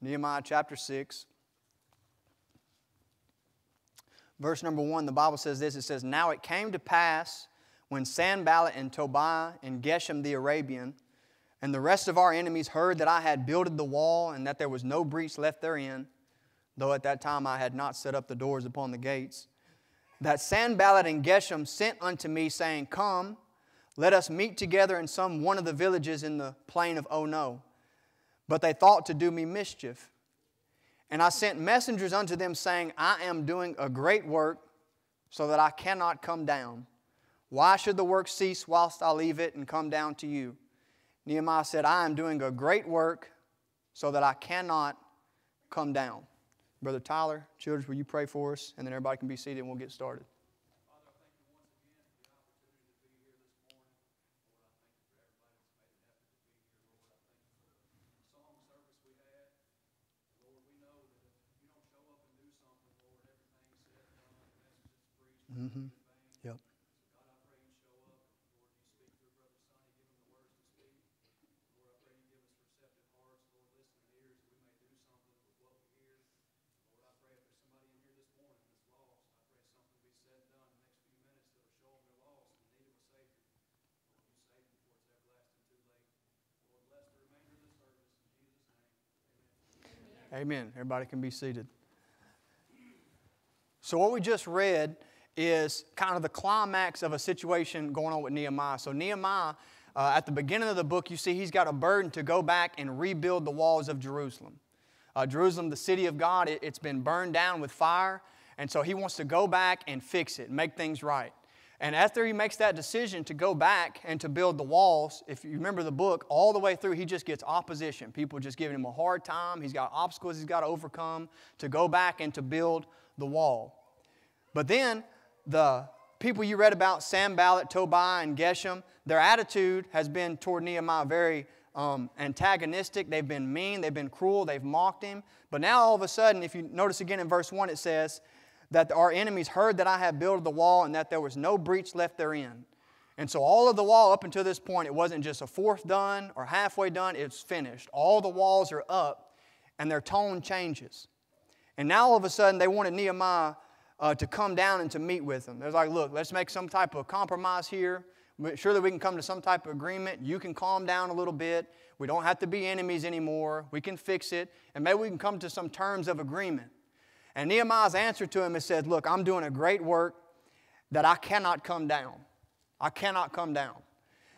Nehemiah chapter 6. Verse number 1, the Bible says this it says, Now it came to pass when Sanballat and Tobiah and Geshem the Arabian and the rest of our enemies heard that I had builded the wall and that there was no breach left therein, though at that time I had not set up the doors upon the gates, that Sanballat and Geshem sent unto me, saying, Come, let us meet together in some one of the villages in the plain of Ono. But they thought to do me mischief. And I sent messengers unto them, saying, I am doing a great work, so that I cannot come down. Why should the work cease whilst I leave it and come down to you? Nehemiah said, I am doing a great work, so that I cannot come down. Brother Tyler, children, will you pray for us? And then everybody can be seated and we'll get started. Mm-hmm. Yep. Amen. Everybody can be seated. So, what we just read is kind of the climax of a situation going on with Nehemiah. So, Nehemiah, uh, at the beginning of the book, you see he's got a burden to go back and rebuild the walls of Jerusalem. Uh, Jerusalem, the city of God, it, it's been burned down with fire, and so he wants to go back and fix it, make things right. And after he makes that decision to go back and to build the walls, if you remember the book, all the way through, he just gets opposition. People just giving him a hard time. He's got obstacles he's got to overcome to go back and to build the wall. But then the people you read about, Sanballat, Tobiah, and Geshem, their attitude has been toward Nehemiah very um, antagonistic. They've been mean, they've been cruel, they've mocked him. But now all of a sudden, if you notice again in verse 1, it says, that our enemies heard that I had built the wall and that there was no breach left therein. And so all of the wall up until this point, it wasn't just a fourth done or halfway done, it's finished. All the walls are up and their tone changes. And now all of a sudden they wanted Nehemiah uh, to come down and to meet with them. They're like, look, let's make some type of compromise here. Surely we can come to some type of agreement. You can calm down a little bit. We don't have to be enemies anymore. We can fix it. And maybe we can come to some terms of agreement. And Nehemiah's answer to him is said, Look, I'm doing a great work that I cannot come down. I cannot come down.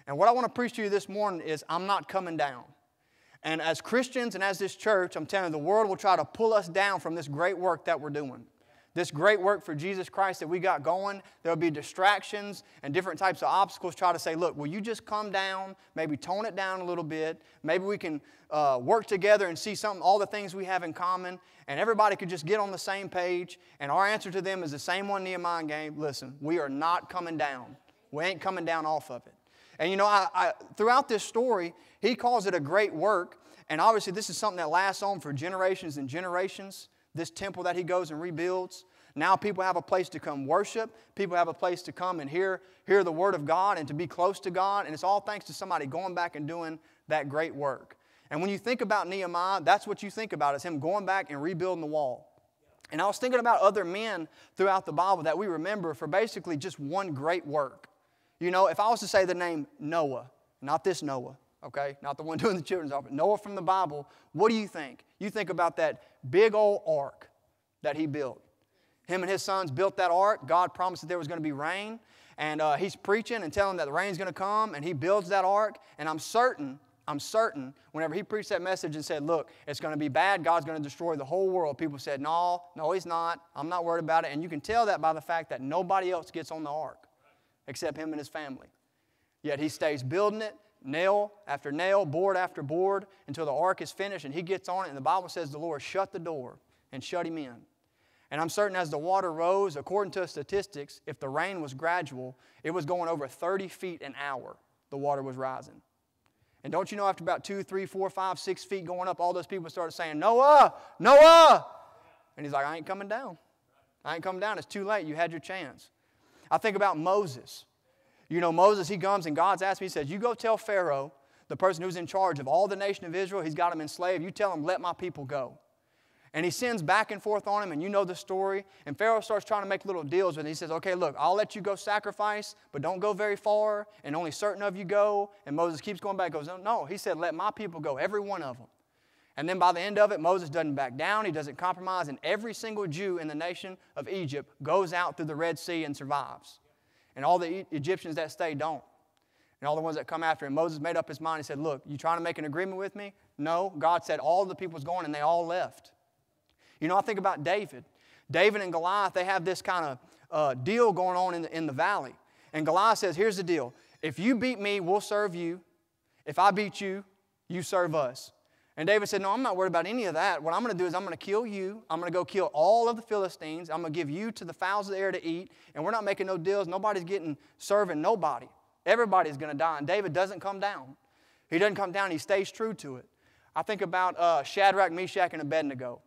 And what I want to preach to you this morning is I'm not coming down. And as Christians and as this church, I'm telling you, the world will try to pull us down from this great work that we're doing this great work for Jesus Christ that we got going, there'll be distractions and different types of obstacles try to say, look, will you just come down, maybe tone it down a little bit? Maybe we can uh, work together and see some, all the things we have in common, and everybody could just get on the same page. And our answer to them is the same one Nehemiah gave listen, we are not coming down. We ain't coming down off of it. And you know, I, I, throughout this story, he calls it a great work. And obviously, this is something that lasts on for generations and generations this temple that he goes and rebuilds. Now people have a place to come worship. People have a place to come and hear, hear the Word of God and to be close to God. And it's all thanks to somebody going back and doing that great work. And when you think about Nehemiah, that's what you think about is him going back and rebuilding the wall. And I was thinking about other men throughout the Bible that we remember for basically just one great work. You know, if I was to say the name Noah, not this Noah, okay, not the one doing the children's office, Noah from the Bible, what do you think? You think about that big old ark that he built. Him and his sons built that ark. God promised that there was going to be rain. And uh, he's preaching and telling that the rain's going to come, and he builds that ark. And I'm certain, I'm certain, whenever he preached that message and said, Look, it's going to be bad, God's going to destroy the whole world, people said, No, no, he's not. I'm not worried about it. And you can tell that by the fact that nobody else gets on the ark except him and his family. Yet he stays building it, nail after nail, board after board, until the ark is finished and he gets on it. And the Bible says the Lord shut the door and shut him in. And I'm certain as the water rose, according to statistics, if the rain was gradual, it was going over 30 feet an hour, the water was rising. And don't you know, after about two, three, four, five, six feet going up, all those people started saying, Noah, Noah! And he's like, I ain't coming down. I ain't coming down. It's too late. You had your chance. I think about Moses. You know, Moses, he comes and God's asked me, he says, You go tell Pharaoh the person who's in charge of all the nation of Israel, he's got them enslaved. You tell him, let my people go. And he sends back and forth on him, and you know the story. And Pharaoh starts trying to make little deals with him. He says, Okay, look, I'll let you go sacrifice, but don't go very far, and only certain of you go. And Moses keeps going back, goes, No, he said, Let my people go, every one of them. And then by the end of it, Moses doesn't back down, he doesn't compromise, and every single Jew in the nation of Egypt goes out through the Red Sea and survives. And all the Egyptians that stay don't. And all the ones that come after him. Moses made up his mind. He said, Look, you trying to make an agreement with me? No. God said all the people's going, and they all left. You know, I think about David. David and Goliath, they have this kind of uh, deal going on in the, in the valley. And Goliath says, Here's the deal. If you beat me, we'll serve you. If I beat you, you serve us. And David said, No, I'm not worried about any of that. What I'm going to do is I'm going to kill you. I'm going to go kill all of the Philistines. I'm going to give you to the fowls of the air to eat. And we're not making no deals. Nobody's getting serving nobody. Everybody's going to die. And David doesn't come down. He doesn't come down. He stays true to it. I think about uh, Shadrach, Meshach, and Abednego.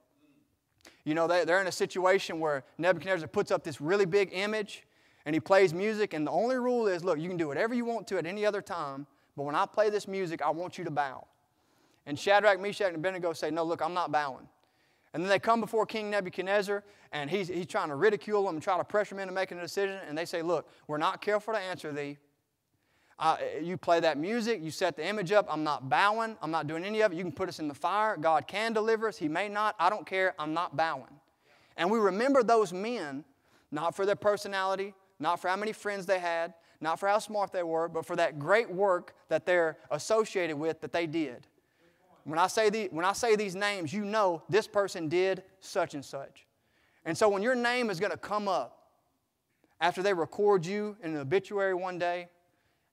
You know, they, they're in a situation where Nebuchadnezzar puts up this really big image and he plays music, and the only rule is look, you can do whatever you want to at any other time, but when I play this music, I want you to bow. And Shadrach, Meshach, and Abednego say, No, look, I'm not bowing. And then they come before King Nebuchadnezzar, and he's, he's trying to ridicule them and try to pressure them into making a decision. And they say, Look, we're not careful to answer thee. Uh, you play that music, you set the image up. I'm not bowing. I'm not doing any of it. You can put us in the fire. God can deliver us. He may not. I don't care. I'm not bowing. And we remember those men, not for their personality, not for how many friends they had, not for how smart they were, but for that great work that they're associated with that they did. When I say, the, when I say these names, you know this person did such and such. And so when your name is going to come up after they record you in an obituary one day,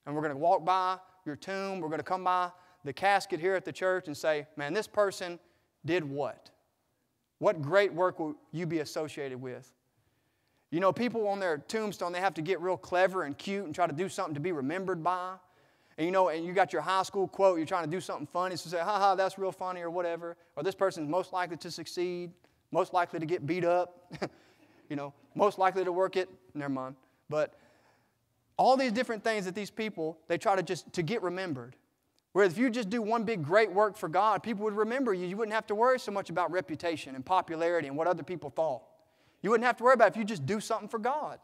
and we're going to walk by your tomb. We're going to come by the casket here at the church and say, man, this person did what? What great work will you be associated with? You know, people on their tombstone, they have to get real clever and cute and try to do something to be remembered by. And you know, and you got your high school quote, you're trying to do something funny, so say, ha ha, that's real funny or whatever. Or this person's most likely to succeed, most likely to get beat up, you know, most likely to work it. Never mind. But all these different things that these people, they try to just to get remembered. Whereas if you just do one big great work for God, people would remember you. You wouldn't have to worry so much about reputation and popularity and what other people thought. You wouldn't have to worry about if you just do something for God.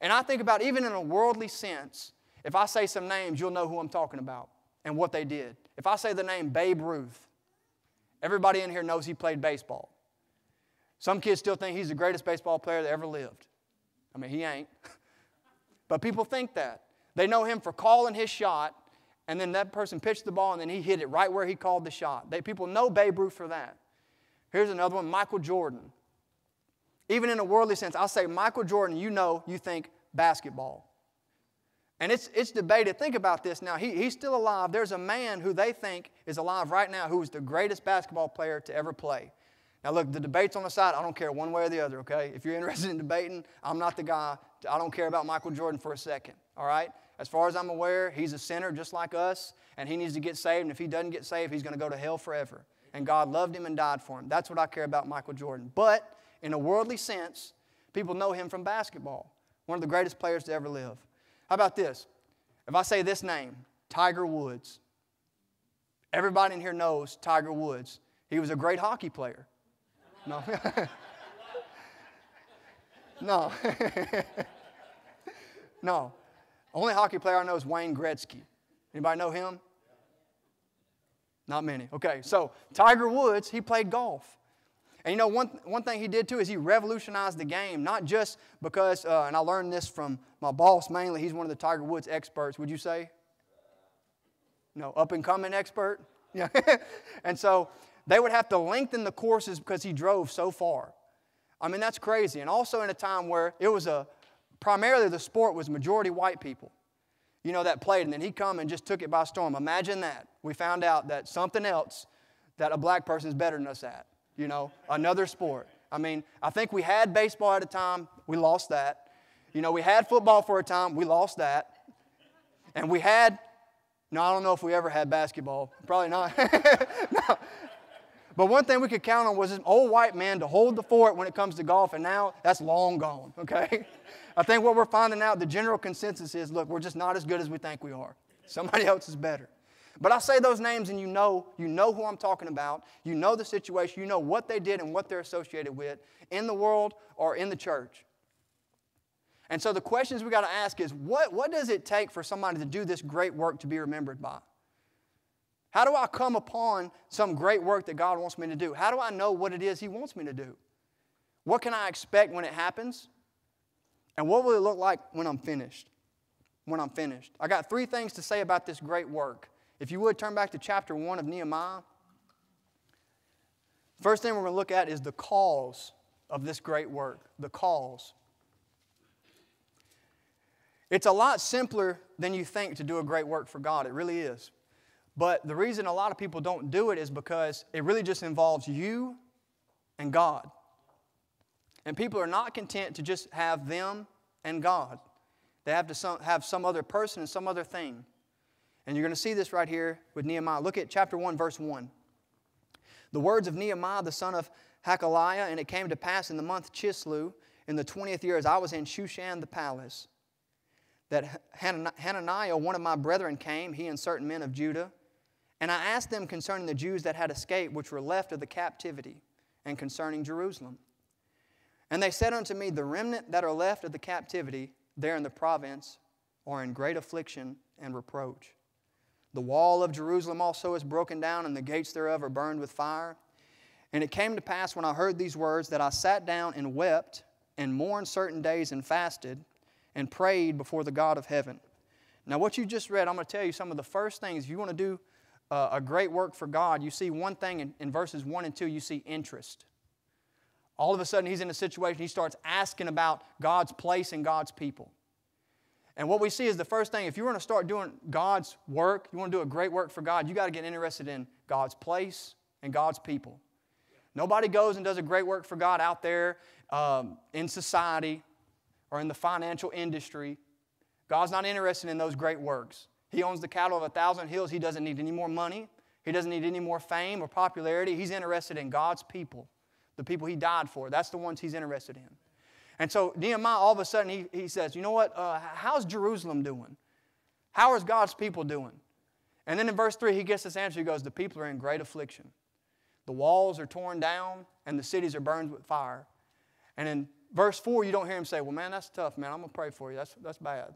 And I think about even in a worldly sense, if I say some names, you'll know who I'm talking about and what they did. If I say the name Babe Ruth, everybody in here knows he played baseball. Some kids still think he's the greatest baseball player that ever lived. I mean, he ain't. But people think that. They know him for calling his shot, and then that person pitched the ball, and then he hit it right where he called the shot. They, people know Babe Ruth for that. Here's another one Michael Jordan. Even in a worldly sense, I'll say Michael Jordan, you know, you think basketball. And it's, it's debated. Think about this now. He, he's still alive. There's a man who they think is alive right now who is the greatest basketball player to ever play. Now, look, the debate's on the side. I don't care one way or the other, okay? If you're interested in debating, I'm not the guy. I don't care about Michael Jordan for a second, all right? As far as I'm aware, he's a sinner just like us, and he needs to get saved. And if he doesn't get saved, he's going to go to hell forever. And God loved him and died for him. That's what I care about Michael Jordan. But in a worldly sense, people know him from basketball, one of the greatest players to ever live. How about this? If I say this name, Tiger Woods, everybody in here knows Tiger Woods. He was a great hockey player. No. no. no. Only hockey player I know is Wayne Gretzky. Anybody know him? Not many. Okay, so Tiger Woods, he played golf. And you know, one, one thing he did too is he revolutionized the game, not just because, uh, and I learned this from my boss mainly, he's one of the Tiger Woods experts, would you say? No, up and coming expert? Yeah. and so they would have to lengthen the courses because he drove so far. I mean, that's crazy. And also in a time where it was a, primarily the sport was majority white people, you know, that played. And then he come and just took it by storm. Imagine that. We found out that something else that a black person is better than us at, you know, another sport. I mean, I think we had baseball at a time, we lost that. You know, we had football for a time, we lost that. And we had, no, I don't know if we ever had basketball. Probably not. no, but one thing we could count on was an old white man to hold the fort when it comes to golf, and now that's long gone, okay? I think what we're finding out, the general consensus is look, we're just not as good as we think we are. Somebody else is better. But I say those names and you know, you know who I'm talking about. You know the situation. You know what they did and what they're associated with in the world or in the church. And so the questions we got to ask is what, what does it take for somebody to do this great work to be remembered by? How do I come upon some great work that God wants me to do? How do I know what it is He wants me to do? What can I expect when it happens? And what will it look like when I'm finished? When I'm finished. I got three things to say about this great work. If you would turn back to chapter 1 of Nehemiah. First thing we're going to look at is the cause of this great work. The cause. It's a lot simpler than you think to do a great work for God. It really is. But the reason a lot of people don't do it is because it really just involves you and God. And people are not content to just have them and God. They have to some, have some other person and some other thing. And you're going to see this right here with Nehemiah. Look at chapter 1, verse 1. The words of Nehemiah, the son of Hachaliah, and it came to pass in the month Chisleu, in the 20th year, as I was in Shushan the palace, that Hananiah, one of my brethren, came, he and certain men of Judah. And I asked them concerning the Jews that had escaped, which were left of the captivity, and concerning Jerusalem. And they said unto me, The remnant that are left of the captivity there in the province are in great affliction and reproach. The wall of Jerusalem also is broken down, and the gates thereof are burned with fire. And it came to pass when I heard these words that I sat down and wept and mourned certain days and fasted and prayed before the God of heaven. Now, what you just read, I'm going to tell you some of the first things. If you want to do uh, a great work for God, you see one thing in, in verses 1 and 2, you see interest. All of a sudden, he's in a situation, he starts asking about God's place and God's people. And what we see is the first thing, if you want to start doing God's work, you want to do a great work for God, you got to get interested in God's place and God's people. Nobody goes and does a great work for God out there um, in society or in the financial industry. God's not interested in those great works. He owns the cattle of a thousand hills. He doesn't need any more money. He doesn't need any more fame or popularity. He's interested in God's people, the people He died for. That's the ones He's interested in. And so Nehemiah, all of a sudden, he, he says, You know what? Uh, how's Jerusalem doing? How is God's people doing? And then in verse 3, he gets this answer. He goes, The people are in great affliction. The walls are torn down, and the cities are burned with fire. And in verse 4, you don't hear him say, Well, man, that's tough, man. I'm going to pray for you. That's, that's bad.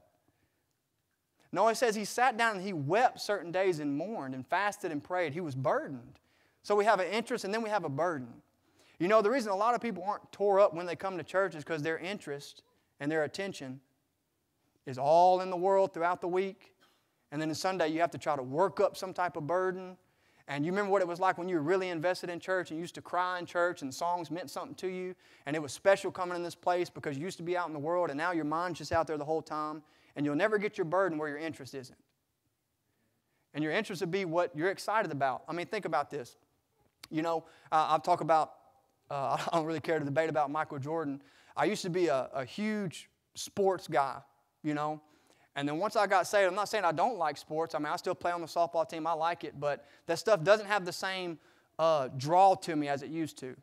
No, it says he sat down and he wept certain days and mourned and fasted and prayed. He was burdened. So we have an interest and then we have a burden. You know, the reason a lot of people aren't tore up when they come to church is because their interest and their attention is all in the world throughout the week. And then on Sunday, you have to try to work up some type of burden. And you remember what it was like when you were really invested in church and you used to cry in church and songs meant something to you. And it was special coming in this place because you used to be out in the world and now your mind's just out there the whole time. And you'll never get your burden where your interest isn't. And your interest would be what you're excited about. I mean, think about this. You know, uh, I've talked about uh, I don't really care to debate about Michael Jordan. I used to be a, a huge sports guy, you know. And then once I got saved, I'm not saying I don't like sports. I mean, I still play on the softball team. I like it, but that stuff doesn't have the same uh, draw to me as it used to.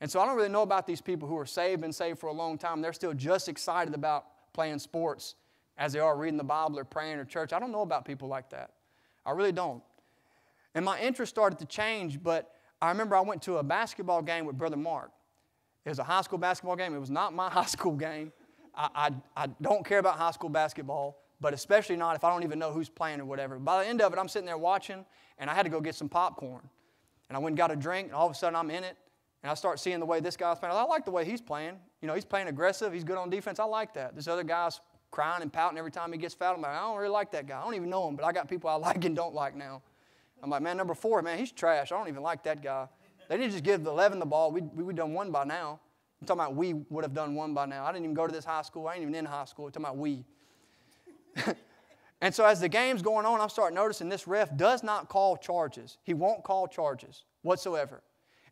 And so I don't really know about these people who are saved and saved for a long time. They're still just excited about playing sports as they are reading the Bible or praying or church. I don't know about people like that. I really don't. And my interest started to change, but I remember I went to a basketball game with Brother Mark. It was a high school basketball game. It was not my high school game. I, I, I don't care about high school basketball, but especially not if I don't even know who's playing or whatever. By the end of it, I'm sitting there watching, and I had to go get some popcorn. And I went and got a drink, and all of a sudden I'm in it, and I start seeing the way this guy's playing. I like the way he's playing. You know, he's playing aggressive. He's good on defense. I like that. This other guy's crying and pouting every time he gets fouled. I'm like, I don't really like that guy. I don't even know him, but I got people I like and don't like now. I'm like, man, number four, man, he's trash. I don't even like that guy. They didn't just give the 11 the ball. We'd, we'd done one by now. I'm talking about we would have done one by now. I didn't even go to this high school. I ain't even in high school. I'm talking about we. and so as the game's going on, I'm starting noticing this ref does not call charges. He won't call charges whatsoever.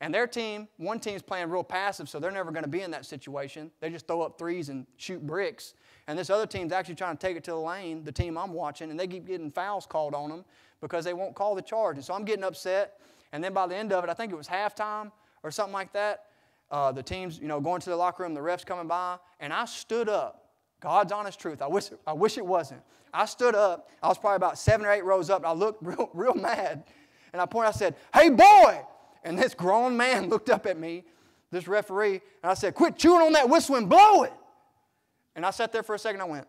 And their team, one team's playing real passive, so they're never going to be in that situation. They just throw up threes and shoot bricks. And this other team's actually trying to take it to the lane, the team I'm watching, and they keep getting fouls called on them because they won't call the charge. And so I'm getting upset. And then by the end of it, I think it was halftime or something like that. Uh, the team's, you know, going to the locker room, the ref's coming by, and I stood up God's honest truth. I wish, I wish it wasn't. I stood up. I was probably about seven or eight rows up. I looked real, real mad. And I pointed, I said, Hey, boy! And this grown man looked up at me, this referee, and I said, Quit chewing on that whistle and blow it. And I sat there for a second. I went,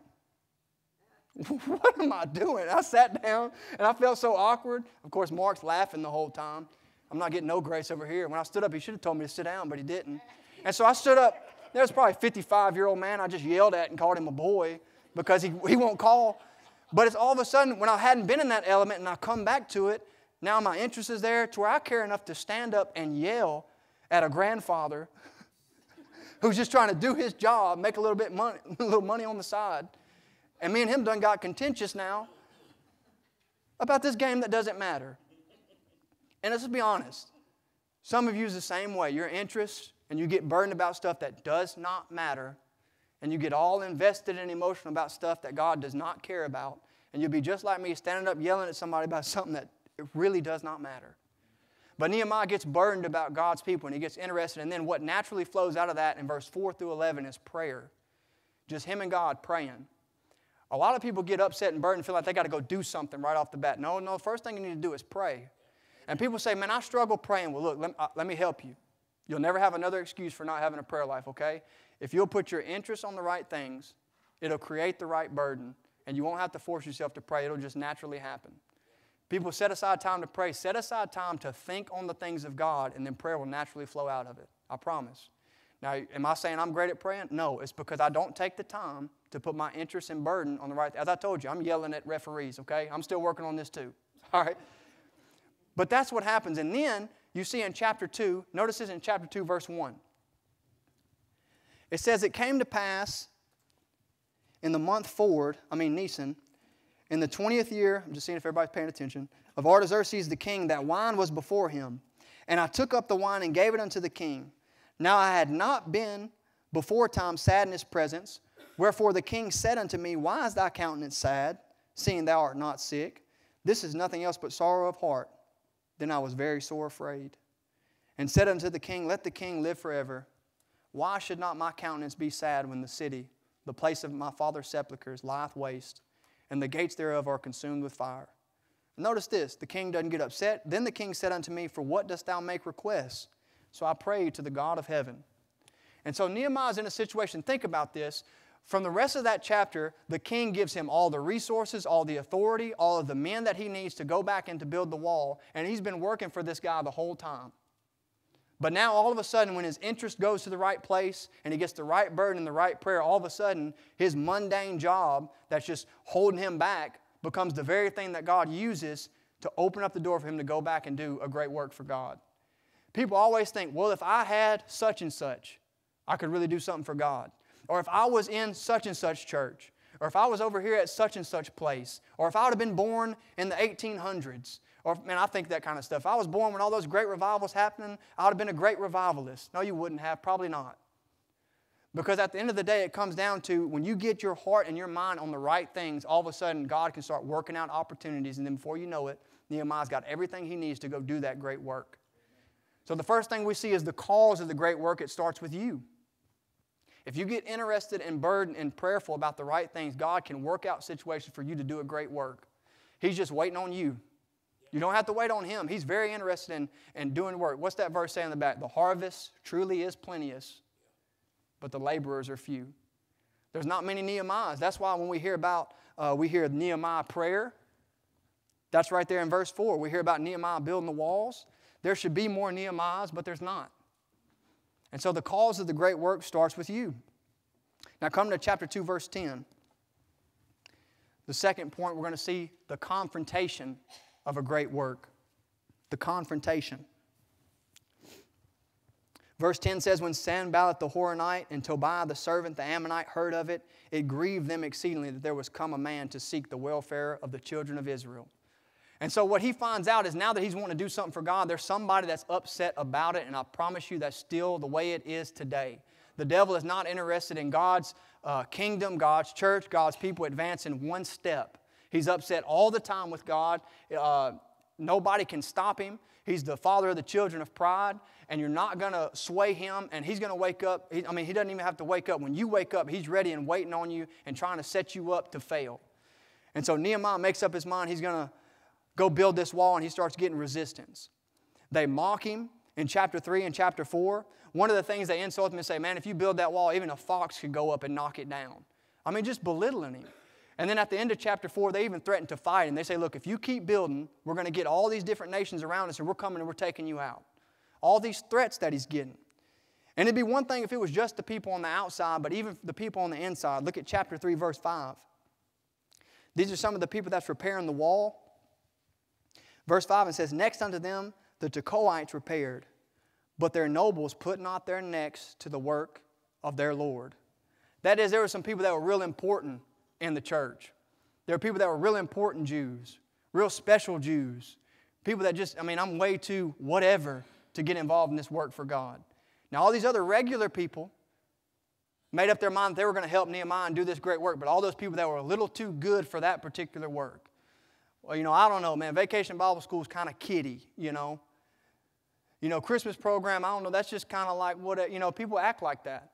What am I doing? I sat down and I felt so awkward. Of course, Mark's laughing the whole time. I'm not getting no grace over here. When I stood up, he should have told me to sit down, but he didn't. And so I stood up. There was probably a 55 year old man I just yelled at and called him a boy because he, he won't call. But it's all of a sudden, when I hadn't been in that element and I come back to it, now my interest is there to where I care enough to stand up and yell at a grandfather who's just trying to do his job, make a little bit money, a little money on the side. And me and him done got contentious now about this game that doesn't matter. And let's be honest. Some of you is the same way. Your interests and you get burdened about stuff that does not matter, and you get all invested and emotional about stuff that God does not care about, and you'll be just like me, standing up yelling at somebody about something that really does not matter. But Nehemiah gets burdened about God's people and he gets interested. And then what naturally flows out of that in verse 4 through 11 is prayer. Just him and God praying. A lot of people get upset and burdened, feel like they got to go do something right off the bat. No, no, first thing you need to do is pray. And people say, man, I struggle praying. Well, look, let, uh, let me help you. You'll never have another excuse for not having a prayer life, okay? If you'll put your interest on the right things, it'll create the right burden, and you won't have to force yourself to pray. It'll just naturally happen. People set aside time to pray. Set aside time to think on the things of God, and then prayer will naturally flow out of it. I promise. Now, am I saying I'm great at praying? No, it's because I don't take the time to put my interest and burden on the right. As I told you, I'm yelling at referees, okay? I'm still working on this too. All right? But that's what happens. And then you see in chapter 2, notice this in chapter 2, verse 1. It says, It came to pass in the month forward, I mean Nisan, in the 20th year, I'm just seeing if everybody's paying attention, of Artaxerxes the king, that wine was before him. And I took up the wine and gave it unto the king. Now I had not been before time sad in his presence. Wherefore the king said unto me, Why is thy countenance sad, seeing thou art not sick? This is nothing else but sorrow of heart. Then I was very sore afraid, and said unto the king, Let the king live forever. Why should not my countenance be sad when the city, the place of my father's sepulchres, lieth waste, and the gates thereof are consumed with fire? Notice this the king doesn't get upset. Then the king said unto me, For what dost thou make requests? So I prayed to the God of heaven. And so Nehemiah is in a situation, think about this. From the rest of that chapter, the king gives him all the resources, all the authority, all of the men that he needs to go back and to build the wall. And he's been working for this guy the whole time. But now, all of a sudden, when his interest goes to the right place and he gets the right burden and the right prayer, all of a sudden, his mundane job that's just holding him back becomes the very thing that God uses to open up the door for him to go back and do a great work for God. People always think, well, if I had such and such, I could really do something for God. Or if I was in such and such church, or if I was over here at such and such place, or if I would have been born in the 1800s, or man, I think that kind of stuff. If I was born when all those great revivals happening, I would have been a great revivalist. No, you wouldn't have, probably not. Because at the end of the day, it comes down to when you get your heart and your mind on the right things, all of a sudden God can start working out opportunities, and then before you know it, Nehemiah's got everything he needs to go do that great work. So the first thing we see is the cause of the great work. It starts with you. If you get interested and burdened and prayerful about the right things, God can work out situations for you to do a great work. He's just waiting on you. You don't have to wait on Him. He's very interested in, in doing work. What's that verse say in the back? The harvest truly is plenteous, but the laborers are few. There's not many Nehemiahs. That's why when we hear about, uh, we hear Nehemiah prayer, that's right there in verse 4. We hear about Nehemiah building the walls. There should be more Nehemiahs, but there's not. And so the cause of the great work starts with you. Now come to chapter 2, verse 10. The second point, we're going to see the confrontation of a great work. The confrontation. Verse 10 says, When Sanballat the Horonite and Tobiah the servant, the Ammonite, heard of it, it grieved them exceedingly that there was come a man to seek the welfare of the children of Israel. And so what he finds out is now that he's wanting to do something for God, there's somebody that's upset about it, and I promise you that's still the way it is today. The devil is not interested in God's uh, kingdom, God's church, God's people advancing one step. He's upset all the time with God. Uh, nobody can stop him. He's the father of the children of pride, and you're not going to sway him, and he's going to wake up. He, I mean, he doesn't even have to wake up. When you wake up, he's ready and waiting on you and trying to set you up to fail. And so Nehemiah makes up his mind he's going to go build this wall, and he starts getting resistance. They mock him in chapter 3 and chapter 4. One of the things they insult him and say, Man, if you build that wall, even a fox could go up and knock it down. I mean, just belittling him. And then at the end of chapter 4, they even threaten to fight. And they say, Look, if you keep building, we're going to get all these different nations around us, and we're coming and we're taking you out. All these threats that he's getting. And it'd be one thing if it was just the people on the outside, but even the people on the inside. Look at chapter 3, verse 5. These are some of the people that's repairing the wall. Verse 5 it says, Next unto them the Tekoites repaired, but their nobles put not their necks to the work of their Lord. That is, there were some people that were real important in the church. There were people that were real important Jews, real special Jews. People that just, I mean, I'm way too whatever to get involved in this work for God. Now, all these other regular people made up their mind they were going to help Nehemiah and do this great work, but all those people that were a little too good for that particular work. Well, you know, I don't know, man. Vacation Bible School is kind of kiddie, you know. You know, Christmas program, I don't know, that's just kind of like what, you know, people act like that.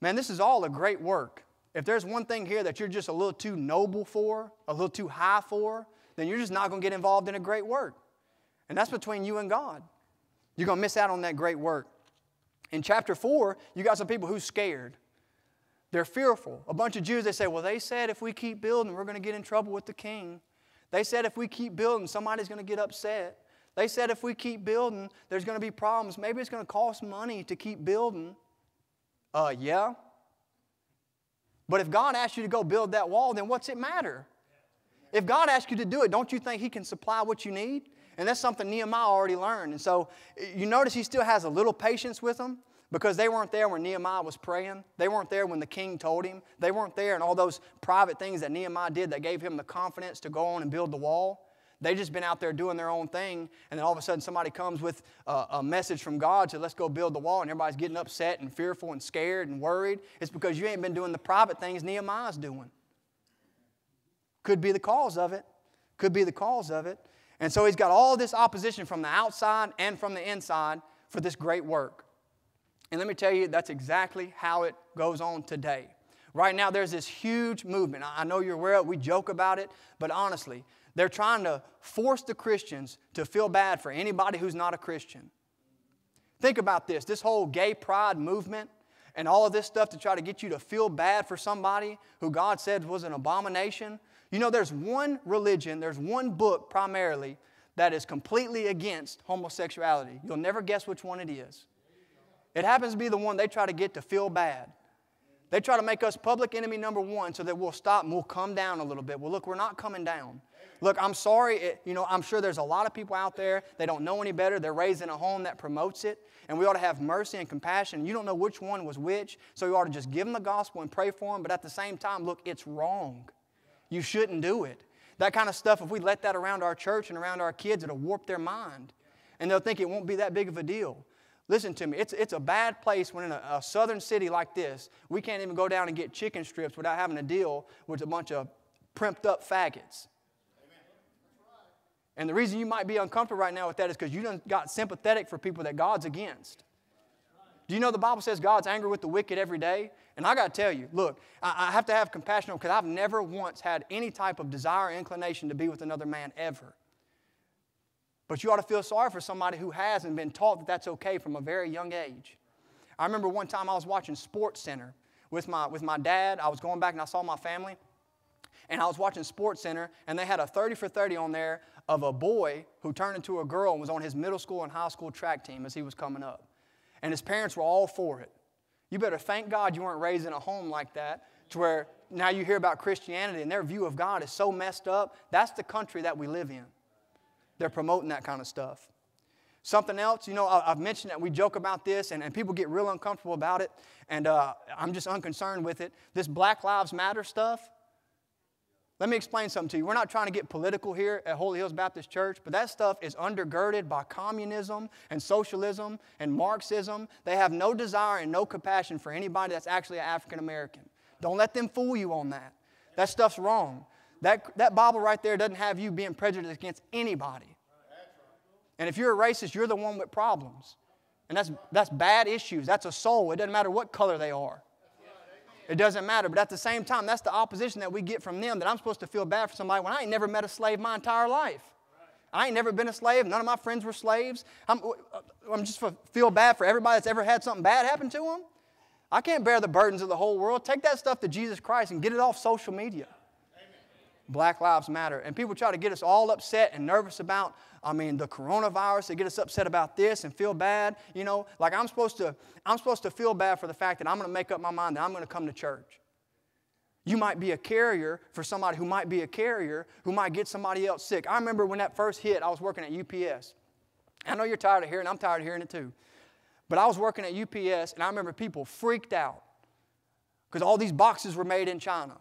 Man, this is all a great work. If there's one thing here that you're just a little too noble for, a little too high for, then you're just not going to get involved in a great work. And that's between you and God. You're going to miss out on that great work. In chapter 4, you got some people who's scared. They're fearful. A bunch of Jews, they say, well, they said if we keep building, we're going to get in trouble with the king. They said if we keep building, somebody's going to get upset. They said if we keep building, there's going to be problems. Maybe it's going to cost money to keep building. Uh, yeah. But if God asks you to go build that wall, then what's it matter? If God asks you to do it, don't you think He can supply what you need? And that's something Nehemiah already learned. And so you notice he still has a little patience with them because they weren't there when Nehemiah was praying. They weren't there when the king told him. They weren't there in all those private things that Nehemiah did that gave him the confidence to go on and build the wall. They just been out there doing their own thing, and then all of a sudden somebody comes with a, a message from God to let's go build the wall, and everybody's getting upset and fearful and scared and worried. It's because you ain't been doing the private things Nehemiah's doing. Could be the cause of it. Could be the cause of it. And so he's got all this opposition from the outside and from the inside for this great work. And let me tell you, that's exactly how it goes on today. Right now, there's this huge movement. I know you're aware of it, we joke about it, but honestly, they're trying to force the Christians to feel bad for anybody who's not a Christian. Think about this this whole gay pride movement and all of this stuff to try to get you to feel bad for somebody who God said was an abomination. You know, there's one religion, there's one book primarily that is completely against homosexuality. You'll never guess which one it is. It happens to be the one they try to get to feel bad. They try to make us public enemy number one so that we'll stop and we'll come down a little bit. Well, look, we're not coming down. Look, I'm sorry. It, you know, I'm sure there's a lot of people out there, they don't know any better. They're raised in a home that promotes it. And we ought to have mercy and compassion. You don't know which one was which, so you ought to just give them the gospel and pray for them. But at the same time, look, it's wrong. You shouldn't do it. That kind of stuff, if we let that around our church and around our kids, it'll warp their mind. And they'll think it won't be that big of a deal. Listen to me, it's, it's a bad place when in a, a southern city like this, we can't even go down and get chicken strips without having to deal with a bunch of primped up faggots. And the reason you might be uncomfortable right now with that is because you done got sympathetic for people that God's against. Do you know the Bible says God's angry with the wicked every day? And I got to tell you, look, I, I have to have compassion because I've never once had any type of desire or inclination to be with another man ever. But you ought to feel sorry for somebody who hasn't been taught that that's okay from a very young age. I remember one time I was watching Sports Center with my, with my dad. I was going back and I saw my family. And I was watching Sports Center, and they had a 30 for 30 on there of a boy who turned into a girl and was on his middle school and high school track team as he was coming up. And his parents were all for it. You better thank God you weren't raised in a home like that to where now you hear about Christianity and their view of God is so messed up. That's the country that we live in. They're promoting that kind of stuff. Something else, you know, I've mentioned that we joke about this and, and people get real uncomfortable about it, and uh, I'm just unconcerned with it. This Black Lives Matter stuff, let me explain something to you. We're not trying to get political here at Holy Hills Baptist Church, but that stuff is undergirded by communism and socialism and Marxism. They have no desire and no compassion for anybody that's actually an African American. Don't let them fool you on that. That stuff's wrong. That, that Bible right there doesn't have you being prejudiced against anybody. And if you're a racist, you're the one with problems. And that's, that's bad issues. That's a soul. It doesn't matter what color they are. It doesn't matter. But at the same time, that's the opposition that we get from them that I'm supposed to feel bad for somebody when I ain't never met a slave my entire life. I ain't never been a slave. None of my friends were slaves. I'm, I'm just feel bad for everybody that's ever had something bad happen to them. I can't bear the burdens of the whole world. Take that stuff to Jesus Christ and get it off social media. Black Lives Matter. And people try to get us all upset and nervous about, I mean, the coronavirus. They get us upset about this and feel bad. You know, like I'm supposed to, I'm supposed to feel bad for the fact that I'm going to make up my mind that I'm going to come to church. You might be a carrier for somebody who might be a carrier who might get somebody else sick. I remember when that first hit, I was working at UPS. I know you're tired of hearing, I'm tired of hearing it too. But I was working at UPS and I remember people freaked out because all these boxes were made in China.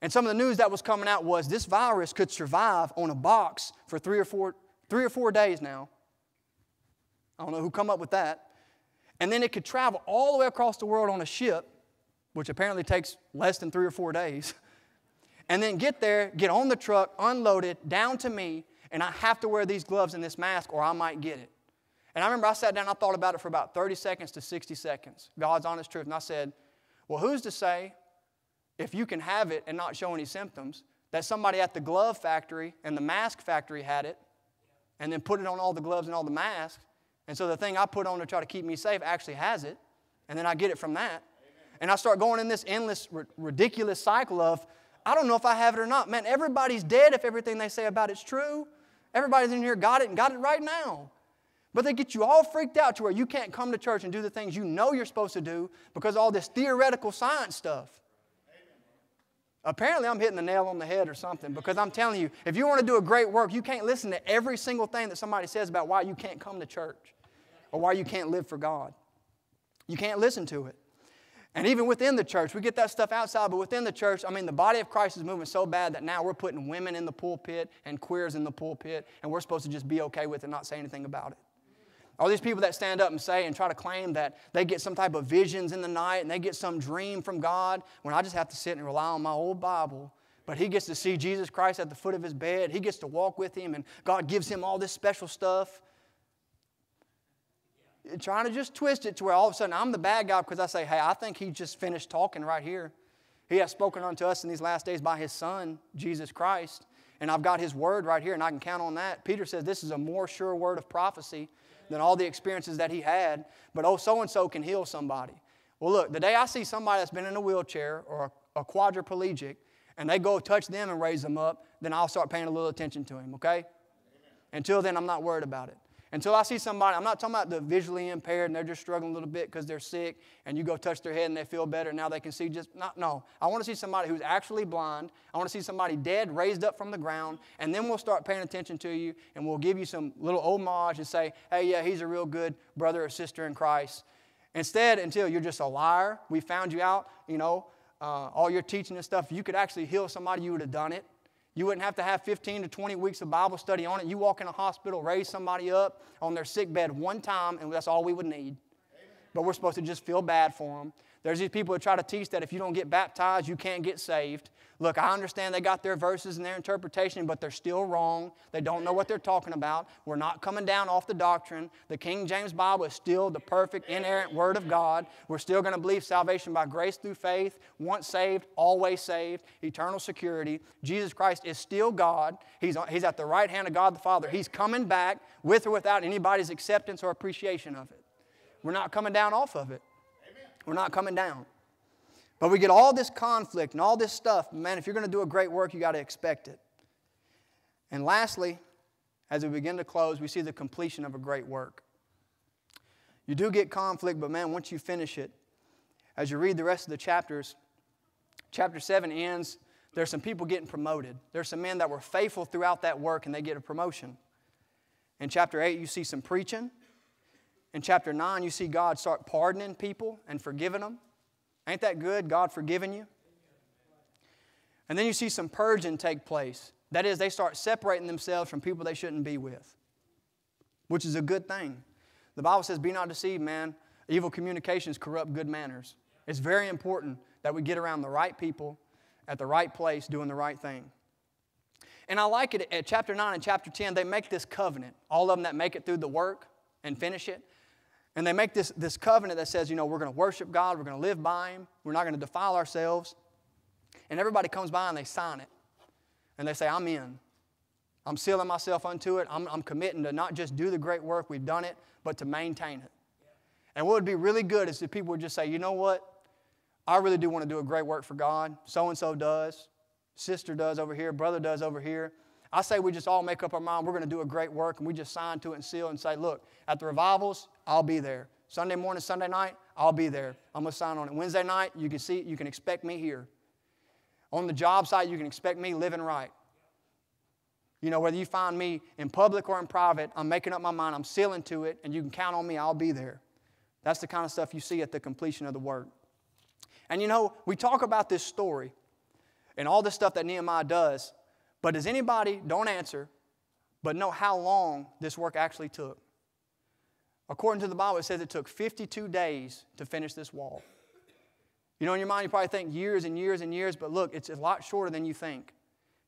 And some of the news that was coming out was this virus could survive on a box for three or four, three or four days now. I don't know who come up with that. And then it could travel all the way across the world on a ship, which apparently takes less than three or four days. And then get there, get on the truck, unload it, down to me, and I have to wear these gloves and this mask or I might get it. And I remember I sat down, I thought about it for about 30 seconds to 60 seconds, God's honest truth. And I said, Well, who's to say if you can have it and not show any symptoms, that somebody at the glove factory and the mask factory had it and then put it on all the gloves and all the masks. And so the thing I put on to try to keep me safe actually has it. And then I get it from that. And I start going in this endless, ridiculous cycle of, I don't know if I have it or not. Man, everybody's dead if everything they say about it's true. Everybody's in here got it and got it right now. But they get you all freaked out to where you can't come to church and do the things you know you're supposed to do because all this theoretical science stuff. Apparently, I'm hitting the nail on the head or something because I'm telling you, if you want to do a great work, you can't listen to every single thing that somebody says about why you can't come to church or why you can't live for God. You can't listen to it. And even within the church, we get that stuff outside, but within the church, I mean, the body of Christ is moving so bad that now we're putting women in the pulpit and queers in the pulpit, and we're supposed to just be okay with it and not say anything about it. All these people that stand up and say and try to claim that they get some type of visions in the night and they get some dream from God, when I just have to sit and rely on my old Bible. But he gets to see Jesus Christ at the foot of his bed. He gets to walk with him, and God gives him all this special stuff. You're trying to just twist it to where all of a sudden I'm the bad guy because I say, hey, I think he just finished talking right here. He has spoken unto us in these last days by his Son, Jesus Christ. And I've got his word right here, and I can count on that. Peter says this is a more sure word of prophecy than all the experiences that he had. But oh, so and so can heal somebody. Well, look, the day I see somebody that's been in a wheelchair or a, a quadriplegic and they go touch them and raise them up, then I'll start paying a little attention to him, okay? Until then, I'm not worried about it. Until I see somebody, I'm not talking about the visually impaired and they're just struggling a little bit because they're sick and you go touch their head and they feel better. Now they can see just, not, no. I want to see somebody who's actually blind. I want to see somebody dead, raised up from the ground, and then we'll start paying attention to you and we'll give you some little homage and say, hey, yeah, he's a real good brother or sister in Christ. Instead, until you're just a liar, we found you out, you know, uh, all your teaching and stuff, you could actually heal somebody, you would have done it. You wouldn't have to have 15 to 20 weeks of Bible study on it. You walk in a hospital, raise somebody up on their sick bed one time, and that's all we would need. But we're supposed to just feel bad for them. There's these people who try to teach that if you don't get baptized, you can't get saved. Look, I understand they got their verses and their interpretation, but they're still wrong. They don't know what they're talking about. We're not coming down off the doctrine. The King James Bible is still the perfect, inerrant Word of God. We're still going to believe salvation by grace through faith, once saved, always saved, eternal security. Jesus Christ is still God. He's, he's at the right hand of God the Father. He's coming back with or without anybody's acceptance or appreciation of it. We're not coming down off of it. We're not coming down. But we get all this conflict and all this stuff. Man, if you're going to do a great work, you got to expect it. And lastly, as we begin to close, we see the completion of a great work. You do get conflict, but man, once you finish it, as you read the rest of the chapters, chapter 7 ends. There's some people getting promoted. There's some men that were faithful throughout that work and they get a promotion. In chapter 8, you see some preaching. In chapter 9, you see God start pardoning people and forgiving them. Ain't that good? God forgiving you? And then you see some purging take place. That is, they start separating themselves from people they shouldn't be with, which is a good thing. The Bible says, Be not deceived, man. Evil communications corrupt good manners. It's very important that we get around the right people at the right place doing the right thing. And I like it at chapter 9 and chapter 10, they make this covenant. All of them that make it through the work and finish it. And they make this, this covenant that says, you know, we're going to worship God, we're going to live by Him, we're not going to defile ourselves. And everybody comes by and they sign it. And they say, I'm in. I'm sealing myself unto it. I'm, I'm committing to not just do the great work, we've done it, but to maintain it. And what would be really good is if people would just say, you know what? I really do want to do a great work for God. So and so does. Sister does over here. Brother does over here. I say we just all make up our mind we're going to do a great work and we just sign to it and seal and say, look, at the revivals, I'll be there. Sunday morning, Sunday night, I'll be there. I'm going to sign on it. Wednesday night, you can see, you can expect me here. On the job site, you can expect me living right. You know, whether you find me in public or in private, I'm making up my mind, I'm sealing to it, and you can count on me, I'll be there. That's the kind of stuff you see at the completion of the work. And you know, we talk about this story and all this stuff that Nehemiah does, but does anybody, don't answer, but know how long this work actually took? According to the Bible, it says it took 52 days to finish this wall. You know, in your mind, you probably think years and years and years, but look, it's a lot shorter than you think.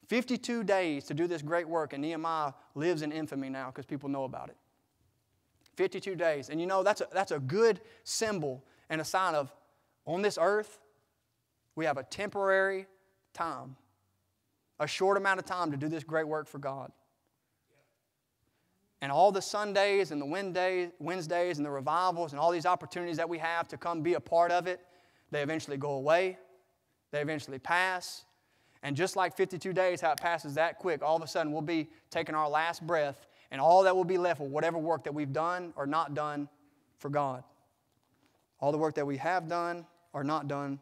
52 days to do this great work, and Nehemiah lives in infamy now because people know about it. 52 days. And you know, that's a, that's a good symbol and a sign of on this earth, we have a temporary time, a short amount of time to do this great work for God. And all the Sundays and the Wednesdays and the revivals and all these opportunities that we have to come be a part of it, they eventually go away, they eventually pass, and just like 52 days, how it passes that quick, all of a sudden we'll be taking our last breath, and all that will be left with whatever work that we've done or not done for God. All the work that we have done or not done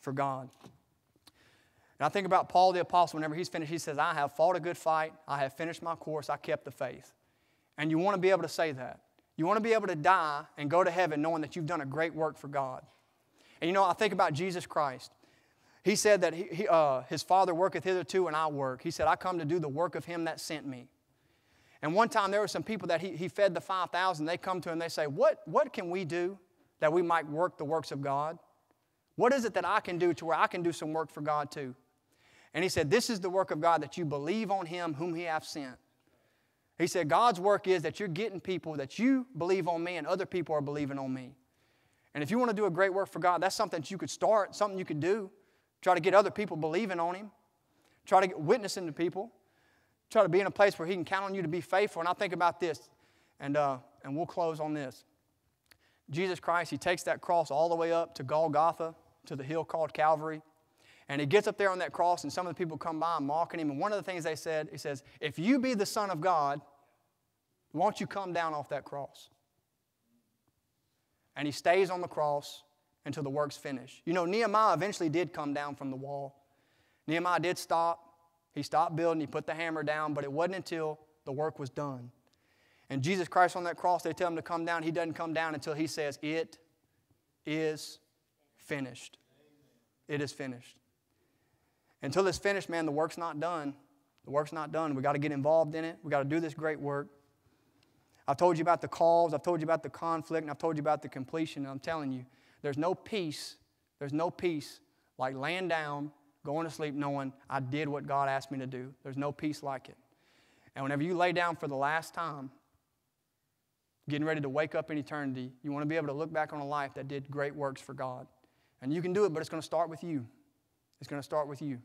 for God. And I think about Paul the Apostle, whenever he's finished, he says, I have fought a good fight, I have finished my course, I kept the faith. And you want to be able to say that. You want to be able to die and go to heaven knowing that you've done a great work for God. And you know, I think about Jesus Christ. He said that he, he, uh, his Father worketh hitherto, and I work. He said, I come to do the work of him that sent me. And one time there were some people that he, he fed the 5,000. They come to him they say, what, what can we do that we might work the works of God? What is it that I can do to where I can do some work for God too? And he said, This is the work of God that you believe on him whom he hath sent. He said, God's work is that you're getting people that you believe on me and other people are believing on me. And if you want to do a great work for God, that's something that you could start, something you could do. Try to get other people believing on Him. Try to get witnessing to people. Try to be in a place where He can count on you to be faithful. And I think about this, and, uh, and we'll close on this. Jesus Christ, He takes that cross all the way up to Golgotha, to the hill called Calvary. And He gets up there on that cross, and some of the people come by and mocking Him. And one of the things they said, He says, If you be the Son of God, won't you come down off that cross? And He stays on the cross until the work's finished. You know, Nehemiah eventually did come down from the wall. Nehemiah did stop. He stopped building, he put the hammer down, but it wasn't until the work was done. And Jesus Christ on that cross, they tell him to come down. He doesn't come down until he says, It is finished. It is finished. Until it's finished, man, the work's not done. The work's not done. We got to get involved in it. We got to do this great work. I've told you about the calls, I've told you about the conflict, and I've told you about the completion. And I'm telling you, there's no peace, there's no peace like laying down, going to sleep, knowing I did what God asked me to do. There's no peace like it. And whenever you lay down for the last time, getting ready to wake up in eternity, you want to be able to look back on a life that did great works for God. And you can do it, but it's going to start with you. It's going to start with you.